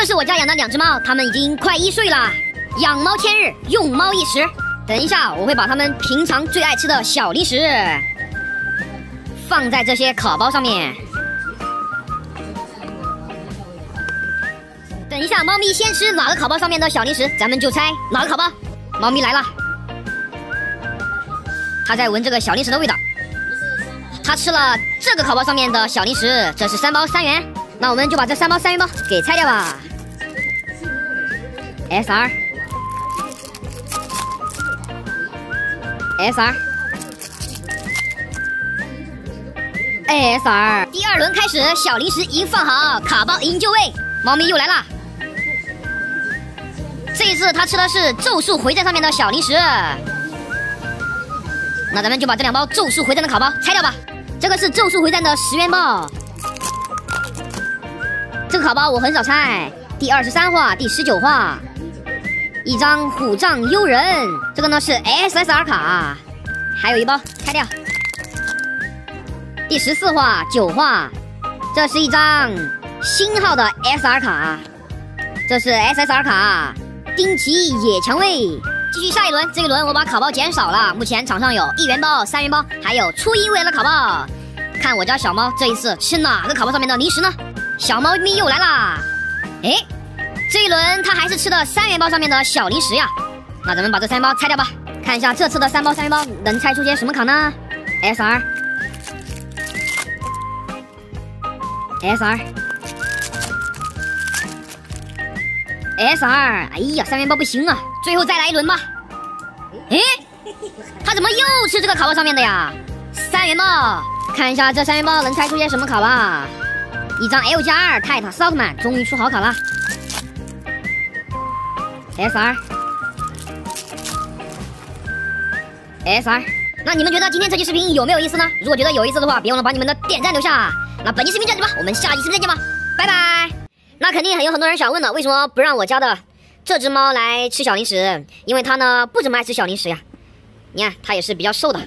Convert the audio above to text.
这是我家养的两只猫，它们已经快一岁了。养猫千日，用猫一时。等一下，我会把它们平常最爱吃的小零食放在这些烤包上面。等一下，猫咪先吃哪个烤包上面的小零食，咱们就猜哪个烤包。猫咪来了，它在闻这个小零食的味道。它吃了这个烤包上面的小零食，这是三包三元。那我们就把这三包三元包给拆掉吧。S R S R S R，第二轮开始，小零食已经放好，卡包已经就位，猫咪又来了。这一次它吃的是咒术回战上面的小零食，那咱们就把这两包咒术回战的卡包拆掉吧。这个是咒术回战的十元包，这个卡包我很少拆。第二十三话、第十九话，一张虎杖悠人，这个呢是 SSR 卡，还有一包拆掉。第十四话、九话，这是一张星号的 SR 卡，这是 SSR 卡。丁奇野蔷薇，继续下一轮。这一轮我把卡包减少了，目前场上有一元包、三元包，还有初音未来的卡包。看我家小猫这一次吃哪个卡包上面的零食呢？小猫咪又来啦！哎，这一轮他还是吃的三元包上面的小零食呀。那咱们把这三元包拆掉吧，看一下这次的三包三元包能拆出些什么卡呢？S R S R。S R，哎呀，三元包不行啊，最后再来一轮吧。哎，他怎么又吃这个卡包上面的呀？三元包，看一下这三元包能拆出些什么卡吧。一张 L 加二泰塔斯奥特曼，终于出好卡了。S R，S R，那你们觉得今天这期视频有没有意思呢？如果觉得有意思的话，别忘了把你们的点赞留下。那本期视频这样子吧，我们下期视频再见吧，拜拜。那肯定还有很多人想问了，为什么不让我家的这只猫来吃小零食？因为它呢不怎么爱吃小零食呀。你看它也是比较瘦的。